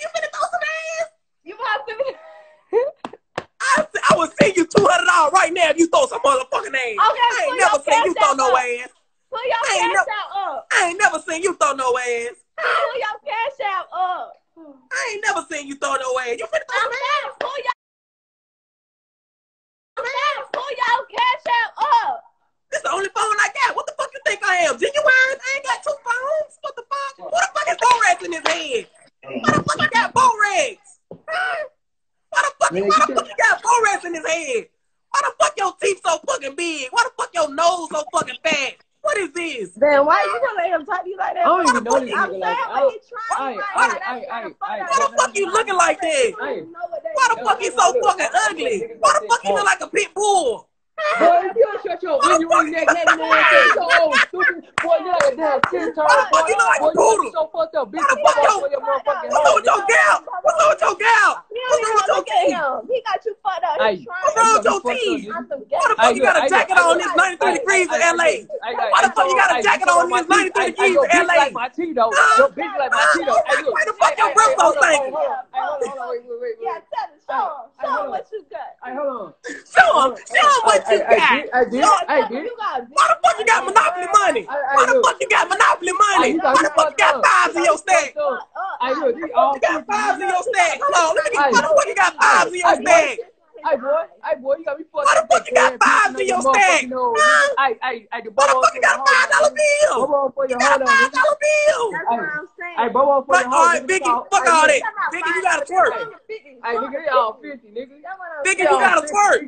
You finna throw some ass? You about to be. I, I will send you two hundred dollars right now if you throw some motherfucking ass. Okay, I ain't never seen you throw no up. ass. Pull your I cash no- out up. I ain't never seen you throw no ass. Pull your cash out up. I ain't never seen you throw no ass. You finna throw I'm some ass? pull your. I'm pull your cash out up. This the only phone I got. What the fuck you think I am? Genuine? I ain't got two phones. What the fuck? What the fuck is Borax in his head? Fuck, Man, why you the fuck you got Borax in his head? Why the fuck your teeth so fucking big? Why the fuck your nose so fucking fat? What is this? Then why you gonna let him talk to you like that? I don't even know this I'm nigga like what trying to I- say. I- I- I- Why the fuck you looking like that? Hey. Why the fuck you so fucking ugly? Why the fuck you look like a pit bull? Boy, if you don't shut your when you ring that neck man, so old, stupid. Boy, you like a damn ten turn. Why the fuck you look like a poodle? you so fucked up, bitch. Why the The fuck bubble your motherfucking What's wrong with your head. gal? What's wrong with your gal? You What's don't wrong with even your look at teeth? him. He got you fucked up. Hey, What's wrong with your fucked teeth? nigga. I'm some Why the fuck you got a jacket on? look, It's 93 degrees in LA. hey, Why the fuck you got a jacket on? my It's 93 degrees your in bitch LA. like my teeth, though. Huh? Your bitch like my teeth, though. Why the fuck Hey, your hey, breath hey, so stinky? hold on, wait, wait, wait, Yeah, tell him. Show him. Show hold him what you got. Hey, hold on. Show him. Show him what you Hey, hey, got. hey, hey, bitch. Yeah, Hey, tell him bitch. you got Why the fuck you got monopoly money? Hey, hey, Why the fuck you got monopoly money? Hey, Why the fuck you got up. fives in your stack? Fucked up. Hey, all You got fives in your stack. Hold on, let me get. Why the fuck you got fives in your Hey, boy. stack? Hey boy, hey boy, you got me fucked Why the fuck you got That fives in your stack? motherfucking nose, Huh? nigga. Hey, hey, hey, the Why the fuck you got a five dollar bill? Bobo for You your got hold a on, five nigga. dollar bill. That's what I'm saying. Hey, bobo for your all hold right, Vicky, fuck all that. Vicky, you gotta twerk. Hey, nigga, they all 50, nigga. Vicky, you gotta twerk.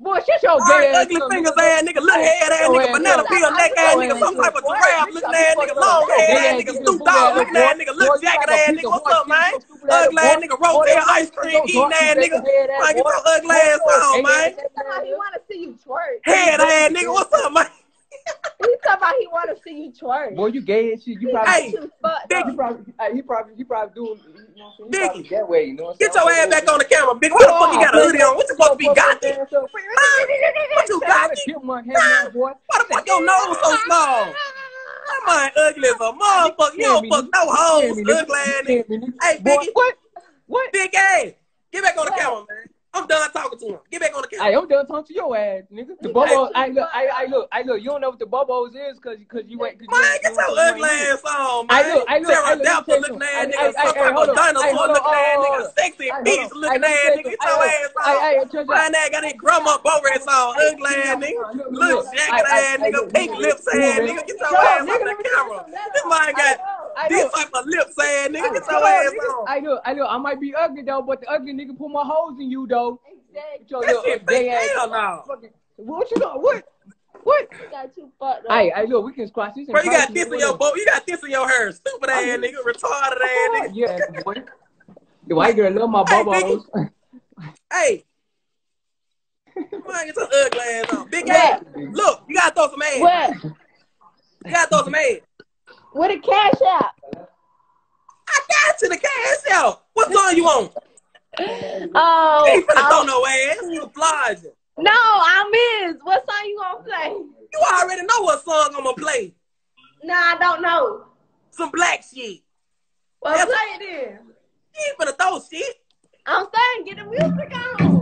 Boy, shut your All right, gay ass ugly fingers ass nigga, little head ass nigga, banana peel neck ass nigga, some type of giraffe looking ass nigga, long head ass nigga, Snoop Dogg looking ass nigga, little jacket ass nigga. What's up, man? Ugly ass nigga, rotel ice cream eating ass nigga. Man, get your ugly ass on, man. Somebody he want to see you twerk. Head ass nigga, what's up, man? He talking about he want to see you twerk. Boy, you gay as shit. You probably, Hey, got you fucked Big- up. he probably, hey, he probably, he probably doing, you know what I'm saying? He Biggie. that way, you know Get your ass back on the camera, big. Why the fuck you got a hoodie on? What you supposed to be gothy? Huh? What you gothy? Chipmunk head, boy. Why the fuck your nose so small? That man ugly as a motherfucker. You don't fuck no hoes, ugly ass nigga. Hey, Biggie. what? What? Big ass. Get back on the camera, man. I'm done talking to him. Get back on the camera. Hey, I'm done talking to your ass, nigga. The You bubbles, I look, I, I look, I look. You don't know what the bubbles is, cause, cause you ain't. Cause you Man, ain't- get you your ugly you ass on, I man. look, I look, I look, let me Pterodactyl tell you looking ass nigga, some type of hold on. Hey, dinosaur looking ass nigga, sexy Hey, hold beast on. looking Hey, let me ass nigga. you Get your ass on. hey, check it Man, that got that grandma Boris on, ugly ass nigga. Look, look, Little look. jacket ass nigga, look, pink look, lips look, ass look. nigga. Get your ass on the camera. This man got I this look. type of lips ass nigga. Get your ass on. I look, I look. I might be ugly though, but the ugly nigga put more holes in you though. Exactly. Your That little shit fake. ass. Hell no. Fucking- What you doing? What? What? He got you fucked up. Hey, hey, look, we can squash this. Bro, you got this in your boat. You got this in your hair. Stupid oh, ass I'm- nigga. Retarded ass nigga. Yeah, boy. The white girl love my Hey, bubbles. Hey. Man, get your ugly ass on. Big What? ass. Look, you gotta throw some ass. What? You gotta throw some ass. With a cash out. I got you the cash out. What song you want? Oh, You ain't finna throw I- no ass. You obliging. no, I missed. What song you gonna play? You already know what song I'm gonna play. Nah, I don't know. Some black shit. Well, Yes. play it then. You ain't finna throw shit. I'm saying, get the music on.